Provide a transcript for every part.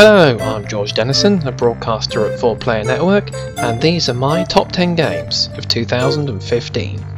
Hello, I'm George Denison, a broadcaster at 4Player Network, and these are my top 10 games of 2015.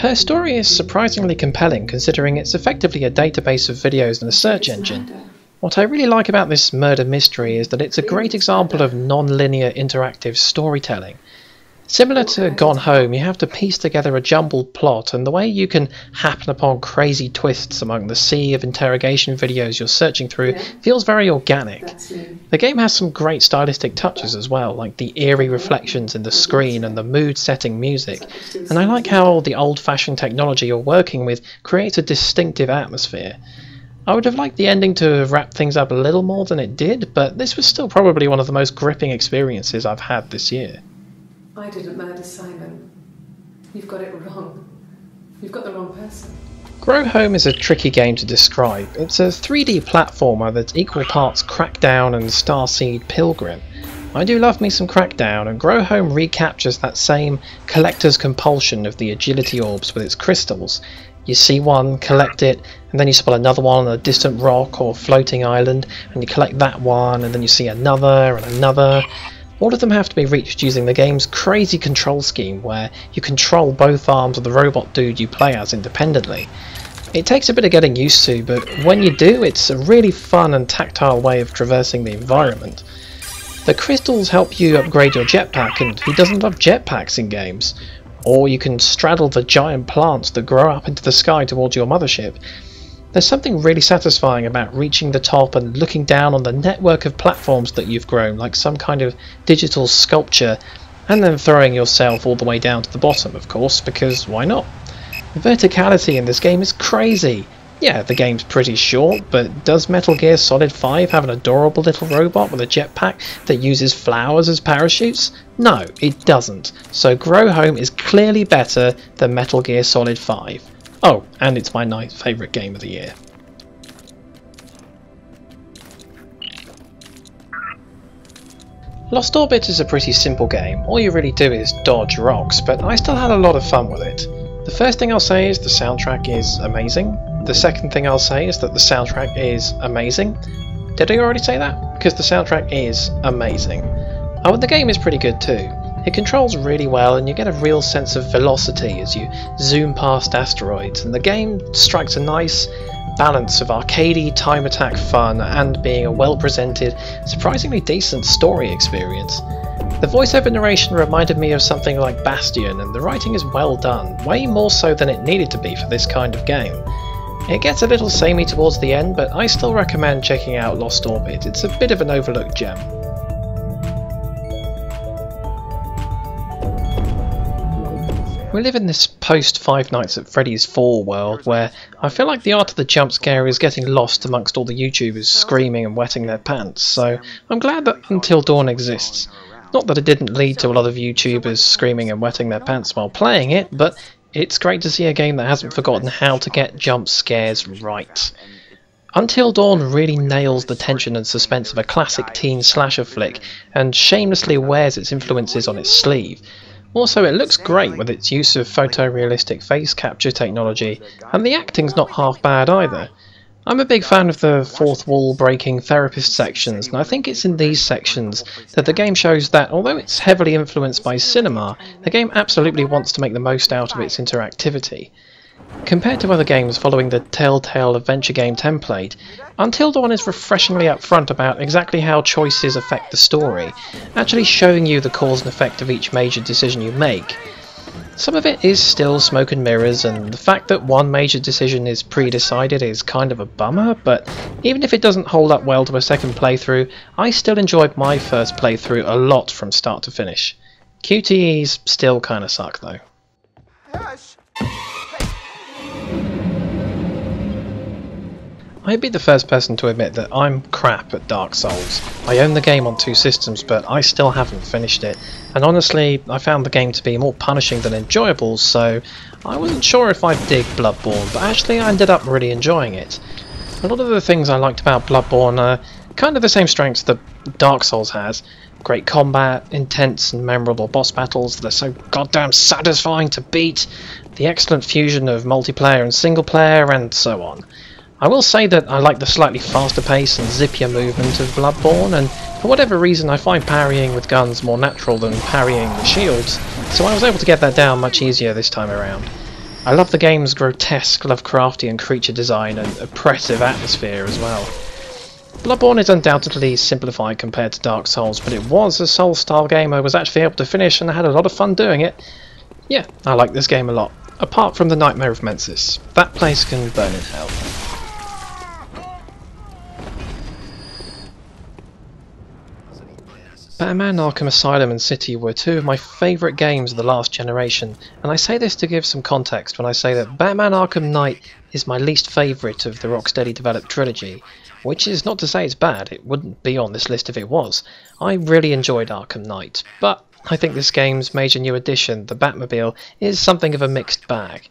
Her story is surprisingly compelling considering it's effectively a database of videos and a search engine. What I really like about this murder mystery is that it's a great example of non-linear interactive storytelling. Similar to Gone Home, you have to piece together a jumbled plot, and the way you can happen upon crazy twists among the sea of interrogation videos you're searching through feels very organic. The game has some great stylistic touches as well, like the eerie reflections in the screen and the mood setting music, and I like how the old fashioned technology you're working with creates a distinctive atmosphere. I would have liked the ending to wrap things up a little more than it did, but this was still probably one of the most gripping experiences I've had this year. I didn't murder Simon. You've got it wrong. You've got the wrong person. Grow Home is a tricky game to describe. It's a 3D platformer that's equal parts Crackdown and Starseed Pilgrim. I do love me some Crackdown, and Grow Home recaptures that same collector's compulsion of the agility orbs with its crystals. You see one, collect it, and then you spot another one on a distant rock or floating island, and you collect that one, and then you see another and another. All of them have to be reached using the game's crazy control scheme where you control both arms of the robot dude you play as independently. It takes a bit of getting used to, but when you do, it's a really fun and tactile way of traversing the environment. The crystals help you upgrade your jetpack, and who doesn't love jetpacks in games? Or you can straddle the giant plants that grow up into the sky towards your mothership, there's something really satisfying about reaching the top and looking down on the network of platforms that you've grown, like some kind of digital sculpture, and then throwing yourself all the way down to the bottom, of course, because why not? The verticality in this game is crazy. Yeah, the game's pretty short, but does Metal Gear Solid 5 have an adorable little robot with a jetpack that uses flowers as parachutes? No, it doesn't. So Grow Home is clearly better than Metal Gear Solid 5. Oh, and it's my ninth favourite game of the year. Lost Orbit is a pretty simple game. All you really do is dodge rocks, but I still had a lot of fun with it. The first thing I'll say is the soundtrack is amazing. The second thing I'll say is that the soundtrack is amazing. Did I already say that? Because the soundtrack is amazing. Oh, and the game is pretty good too. It controls really well and you get a real sense of velocity as you zoom past asteroids and the game strikes a nice balance of arcadey time attack fun and being a well presented, surprisingly decent story experience. The voiceover narration reminded me of something like Bastion and the writing is well done, way more so than it needed to be for this kind of game. It gets a little samey towards the end, but I still recommend checking out Lost Orbit, it's a bit of an overlooked gem. We live in this post Five Nights at Freddy's 4 world where I feel like the art of the jump scare is getting lost amongst all the YouTubers screaming and wetting their pants, so I'm glad that Until Dawn exists. Not that it didn't lead to a lot of YouTubers screaming and wetting their pants while playing it, but it's great to see a game that hasn't forgotten how to get jump scares right. Until Dawn really nails the tension and suspense of a classic teen slasher flick and shamelessly wears its influences on its sleeve. Also, it looks great with its use of photorealistic face capture technology, and the acting's not half bad either. I'm a big fan of the fourth wall breaking therapist sections, and I think it's in these sections that the game shows that although it's heavily influenced by cinema, the game absolutely wants to make the most out of its interactivity. Compared to other games following the Telltale adventure game template, Until Dawn is refreshingly upfront about exactly how choices affect the story, actually showing you the cause and effect of each major decision you make. Some of it is still smoke and mirrors, and the fact that one major decision is pre-decided is kind of a bummer, but even if it doesn't hold up well to a second playthrough, I still enjoyed my first playthrough a lot from start to finish. QTEs still kinda suck though. I'd be the first person to admit that I'm crap at Dark Souls. I own the game on two systems, but I still haven't finished it. And honestly, I found the game to be more punishing than enjoyable, so I wasn't sure if I'd dig Bloodborne, but actually I ended up really enjoying it. A lot of the things I liked about Bloodborne are kind of the same strengths that Dark Souls has. Great combat, intense and memorable boss battles that are so goddamn satisfying to beat, the excellent fusion of multiplayer and single player, and so on. I will say that I like the slightly faster pace and zippier movement of Bloodborne, and for whatever reason I find parrying with guns more natural than parrying with shields, so I was able to get that down much easier this time around. I love the game's grotesque Lovecraftian creature design and oppressive atmosphere as well. Bloodborne is undoubtedly simplified compared to Dark Souls, but it was a Souls-style game I was actually able to finish and I had a lot of fun doing it. Yeah, I like this game a lot. Apart from the Nightmare of Mensis. That place can burn in hell. Batman Arkham Asylum and City were two of my favourite games of the last generation, and I say this to give some context when I say that Batman Arkham Knight is my least favourite of the Rocksteady developed trilogy, which is not to say it's bad, it wouldn't be on this list if it was. I really enjoyed Arkham Knight, but I think this game's major new addition, the Batmobile, is something of a mixed bag.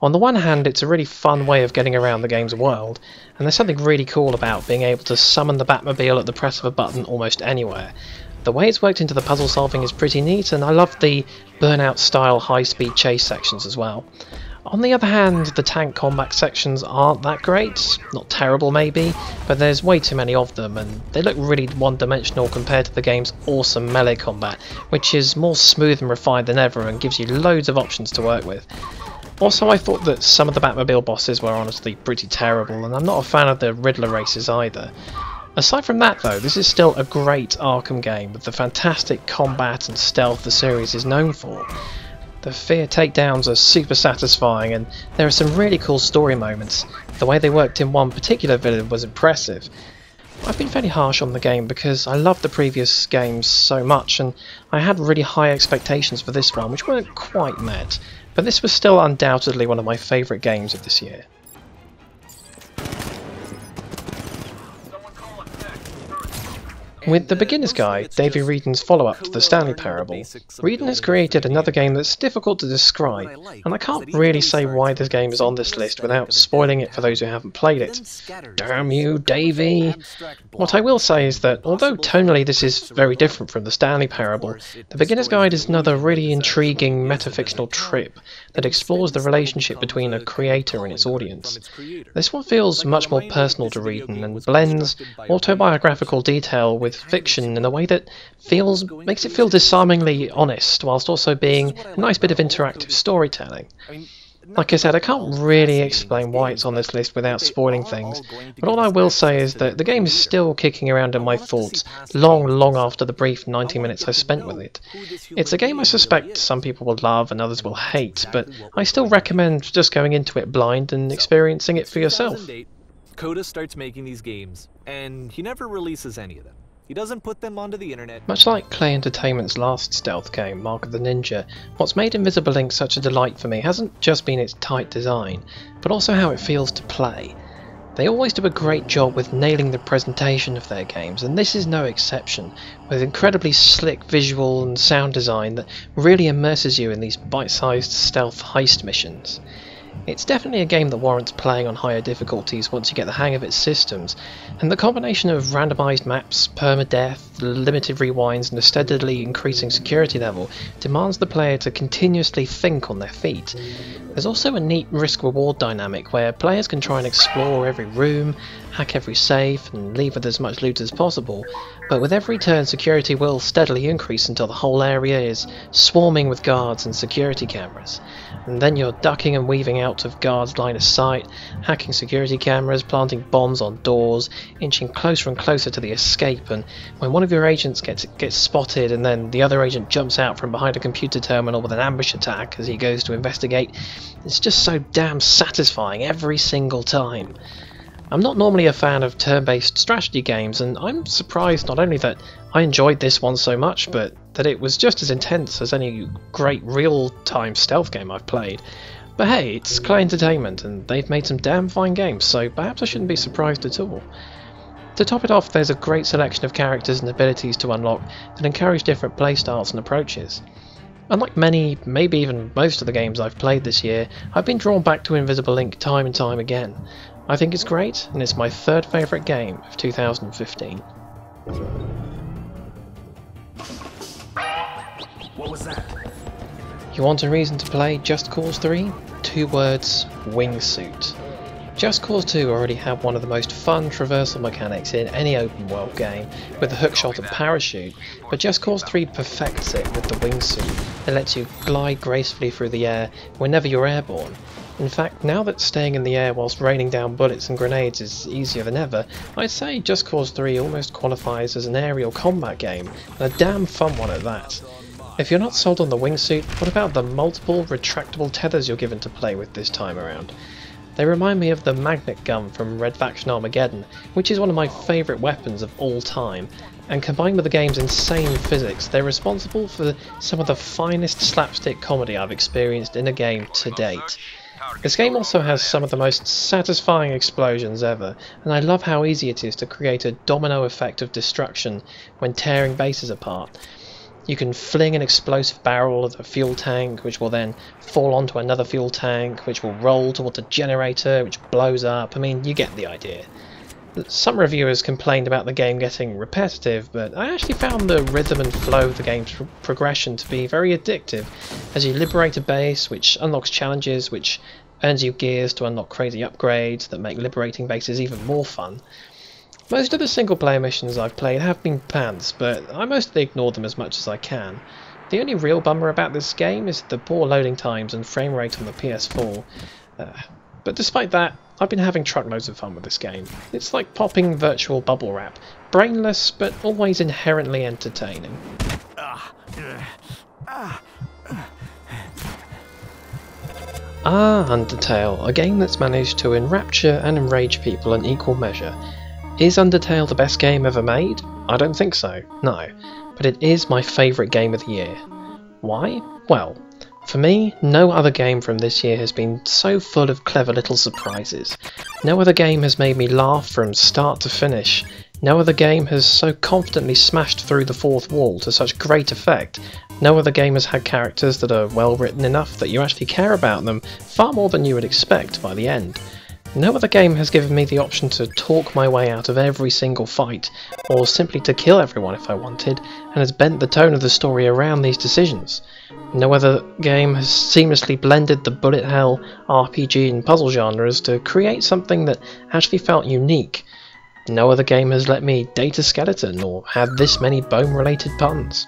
On the one hand, it's a really fun way of getting around the game's world, and there's something really cool about being able to summon the Batmobile at the press of a button almost anywhere. The way it's worked into the puzzle solving is pretty neat, and I love the Burnout style high speed chase sections as well. On the other hand, the tank combat sections aren't that great, not terrible maybe, but there's way too many of them and they look really one-dimensional compared to the game's awesome melee combat, which is more smooth and refined than ever and gives you loads of options to work with. Also, I thought that some of the Batmobile bosses were honestly pretty terrible, and I'm not a fan of the Riddler races either. Aside from that though, this is still a great Arkham game with the fantastic combat and stealth the series is known for. The fear takedowns are super satisfying and there are some really cool story moments. The way they worked in one particular villain was impressive. I've been fairly harsh on the game because I loved the previous games so much and I had really high expectations for this one which weren't quite met, but this was still undoubtedly one of my favourite games of this year. With The Beginner's Guide, David Wreden's follow-up to the Stanley Parable, Wreden has created another game that's difficult to describe, and I can't really say why this game is on this list without spoiling it for those who haven't played it. Damn you, Davey! What I will say is that, although tonally this is very different from the Stanley Parable, The Beginner's Guide is another really intriguing metafictional trip that explores the relationship between a creator and its audience. This one feels much more personal to Wreden and blends autobiographical detail with with fiction in a way that feels makes it feel disarmingly honest, whilst also being a nice bit of interactive storytelling. Like I said, I can't really explain why it's on this list without spoiling things, but all I will say is that the game is still kicking around in my thoughts long, long after the brief 90 minutes I spent with it. It's a game I suspect some people will love and others will hate, but I still recommend just going into it blind and experiencing it for yourself. Coda starts making these games, and he never releases any of them. He doesn't put them onto the internet. Much like Klei Entertainment's last stealth game, Mark of the Ninja, what's made Invisible Inc such a delight for me hasn't just been its tight design, but also how it feels to play. They always do a great job with nailing the presentation of their games, and this is no exception, with incredibly slick visual and sound design that really immerses you in these bite-sized stealth heist missions. It's definitely a game that warrants playing on higher difficulties once you get the hang of its systems, and the combination of randomised maps, permadeath, limited rewinds, and a steadily increasing security level demands the player to continuously think on their feet. There's also a neat risk-reward dynamic where players can try and explore every room, hack every safe, and leave with as much loot as possible, but with every turn security will steadily increase until the whole area is swarming with guards and security cameras. And then you're ducking and weaving out of guards' line of sight, hacking security cameras, planting bombs on doors, inching closer and closer to the escape, and when one of your agents gets gets spotted and then the other agent jumps out from behind a computer terminal with an ambush attack as he goes to investigate, it's just so damn satisfying every single time. I'm not normally a fan of turn-based strategy games, and I'm surprised not only that I enjoyed this one so much, but that it was just as intense as any great real-time stealth game I've played. But hey, it's Klei Entertainment and they've made some damn fine games, so perhaps I shouldn't be surprised at all. To top it off, there's a great selection of characters and abilities to unlock that encourage different playstyles and approaches. Unlike many, maybe even most of the games I've played this year, I've been drawn back to Invisible Inc time and time again. I think it's great, and it's my third favourite game of 2015. What was that? You want a reason to play Just Cause 3? Two words, wingsuit. Just Cause 2 already had one of the most fun traversal mechanics in any open world game, with the hookshot and parachute, but Just Cause 3 perfects it with the wingsuit that lets you glide gracefully through the air whenever you're airborne. In fact, now that staying in the air whilst raining down bullets and grenades is easier than ever, I'd say Just Cause 3 almost qualifies as an aerial combat game, and a damn fun one at that. If you're not sold on the wingsuit, what about the multiple retractable tethers you're given to play with this time around? They remind me of the magnet gun from Red Faction Armageddon, which is one of my favourite weapons of all time, and combined with the game's insane physics, they're responsible for some of the finest slapstick comedy I've experienced in a game to date. This game also has some of the most satisfying explosions ever, and I love how easy it is to create a domino effect of destruction when tearing bases apart. You can fling an explosive barrel at a fuel tank, which will then fall onto another fuel tank, which will roll towards a generator, which blows up. I mean, you get the idea. Some reviewers complained about the game getting repetitive, but I actually found the rhythm and flow of the game's progression to be very addictive, as you liberate a base, which unlocks challenges, which earns you gears to unlock crazy upgrades that make liberating bases even more fun. Most of the single player missions I've played have been pants, but I mostly ignore them as much as I can. The only real bummer about this game is the poor loading times and frame rate on the PS4. Uh, but despite that, I've been having truckloads of fun with this game. It's like popping virtual bubble wrap. Brainless, but always inherently entertaining. Ah, Undertale, a game that's managed to enrapture and enrage people in equal measure. Is Undertale the best game ever made? I don't think so, no. But it is my favourite game of the year. Why? Well, for me, no other game from this year has been so full of clever little surprises. No other game has made me laugh from start to finish. No other game has so confidently smashed through the fourth wall to such great effect. No other game has had characters that are well written enough that you actually care about them far more than you would expect by the end. No other game has given me the option to talk my way out of every single fight, or simply to kill everyone if I wanted, and has bent the tone of the story around these decisions. No other game has seamlessly blended the bullet hell, RPG and puzzle genres to create something that actually felt unique. No other game has let me date a skeleton or had this many bone related puns.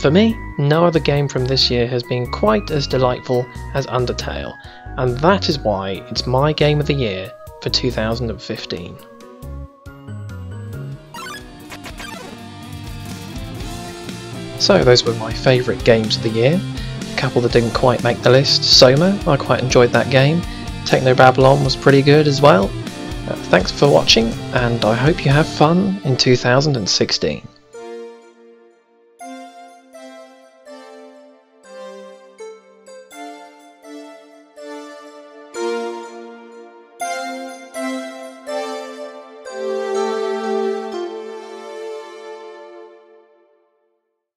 For me, no other game from this year has been quite as delightful as Undertale, and that is why it's my game of the year for 2015. So those were my favourite games of the year. A couple that didn't quite make the list. Soma, I quite enjoyed that game. Technobabylon was pretty good as well. Uh, thanks for watching, and I hope you have fun in 2016.